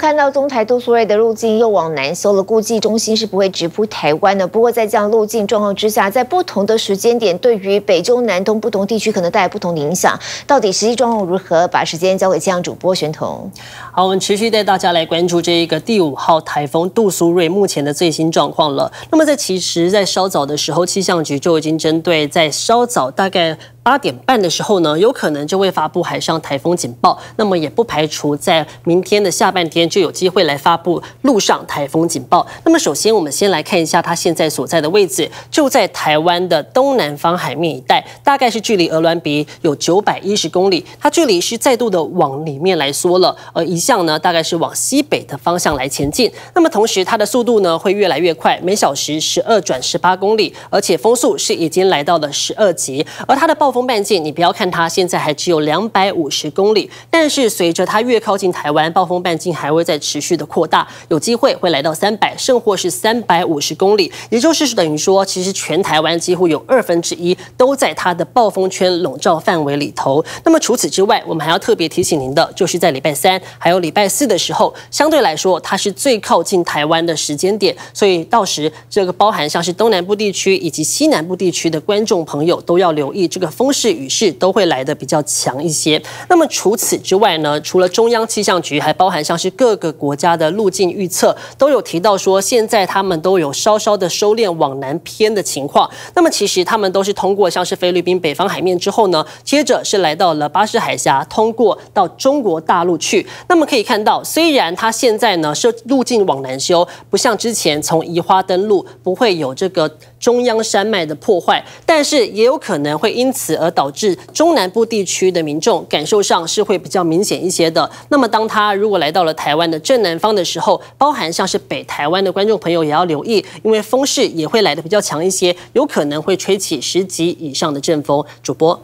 看到中台杜苏芮的路径又往南修了，估计中心是不会直扑台湾的。不过在这样路径状况之下，在不同的时间点，对于北中南东不同地区可能带来不同的影响。到底实际状况如何？把时间交给气象主播玄彤。好，我们持续带大家来关注这一个第五号台风杜苏芮目前的最新状况了。那么在其实，在稍早的时候，气象局就已经针对在稍早大概。八点半的时候呢，有可能就会发布海上台风警报。那么也不排除在明天的下半天就有机会来发布陆上台风警报。那么首先，我们先来看一下它现在所在的位置，就在台湾的东南方海面一带，大概是距离鹅銮鼻有九百一十公里。它距离是再度的往里面来缩了，而一向呢，大概是往西北的方向来前进。那么同时，它的速度呢会越来越快，每小时十二转十八公里，而且风速是已经来到了十二级，而它的暴风半径，你不要看它现在还只有两百五十公里，但是随着它越靠近台湾，暴风半径还会在持续的扩大，有机会会来到三百，甚或是三百五十公里，也就是等于说，其实全台湾几乎有二分之一都在它的暴风圈笼罩范围里头。那么除此之外，我们还要特别提醒您的，就是在礼拜三还有礼拜四的时候，相对来说它是最靠近台湾的时间点，所以到时这个包含像是东南部地区以及西南部地区的观众朋友都要留意这个风势。雨势都会来的比较强一些。那么除此之外呢？除了中央气象局，还包含像是各个国家的路径预测，都有提到说，现在他们都有稍稍的收敛往南偏的情况。那么其实他们都是通过像是菲律宾北方海面之后呢，接着是来到了巴士海峡，通过到中国大陆去。那么可以看到，虽然它现在呢是路径往南修，不像之前从移花登陆不会有这个中央山脉的破坏，但是也有可能会因此而导。致中南部地区的民众感受上是会比较明显一些的。那么，当他如果来到了台湾的正南方的时候，包含像是北台湾的观众朋友也要留意，因为风势也会来的比较强一些，有可能会吹起十级以上的阵风。主播，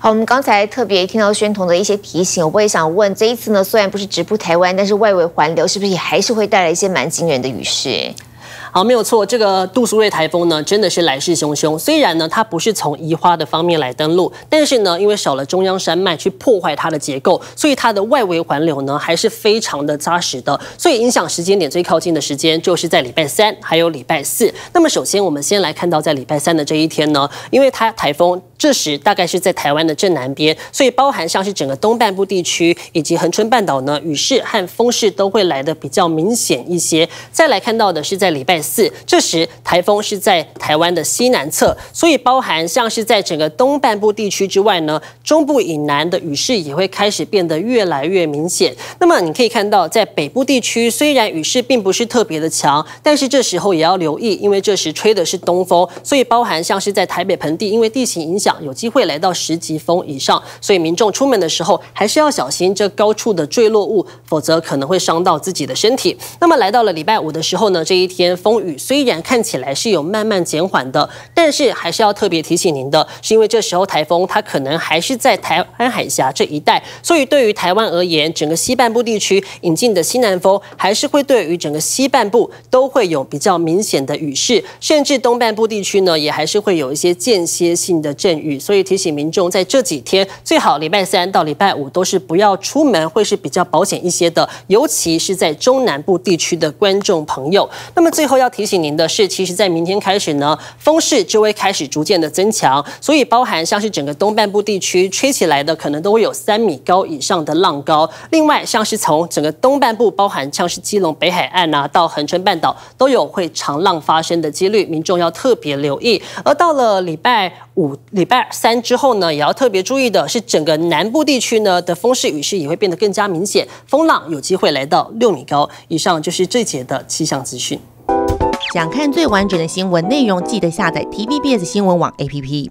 好，我们刚才特别听到宣彤的一些提醒，我也想问，这一次呢，虽然不是直扑台湾，但是外围环流是不是也还是会带来一些蛮惊人的雨势？好，没有错，这个杜苏芮台风呢，真的是来势汹汹。虽然呢，它不是从移花的方面来登陆，但是呢，因为少了中央山脉去破坏它的结构，所以它的外围环流呢还是非常的扎实的。所以影响时间点最靠近的时间就是在礼拜三还有礼拜四。那么首先我们先来看到在礼拜三的这一天呢，因为它台风。这时大概是在台湾的正南边，所以包含像是整个东半部地区以及恒春半岛呢，雨势和风势都会来的比较明显一些。再来看到的是在礼拜四，这时台风是在台湾的西南侧，所以包含像是在整个东半部地区之外呢，中部以南的雨势也会开始变得越来越明显。那么你可以看到，在北部地区虽然雨势并不是特别的强，但是这时候也要留意，因为这时吹的是东风，所以包含像是在台北盆地，因为地形影响。有机会来到十级风以上，所以民众出门的时候还是要小心这高处的坠落物，否则可能会伤到自己的身体。那么来到了礼拜五的时候呢，这一天风雨虽然看起来是有慢慢减缓的，但是还是要特别提醒您的，是因为这时候台风它可能还是在台湾海峡这一带，所以对于台湾而言，整个西半部地区引进的西南风还是会对于整个西半部都会有比较明显的雨势，甚至东半部地区呢也还是会有一些间歇性的阵。雨，所以提醒民众在这几天最好礼拜三到礼拜五都是不要出门，会是比较保险一些的。尤其是在中南部地区的观众朋友。那么最后要提醒您的是，其实，在明天开始呢，风势就会开始逐渐的增强，所以包含像是整个东半部地区吹起来的，可能都会有三米高以上的浪高。另外，像是从整个东半部，包含像是基隆北海岸啊，到恒春半岛，都有会长浪发生的几率，民众要特别留意。而到了礼拜五。礼拜三之后呢，也要特别注意的是，整个南部地区呢的风势雨势也会变得更加明显，风浪有机会来到六米高以上。就是这节的气象资讯。想看最完整的新闻内容，记得下载 TVBS 新闻网 APP。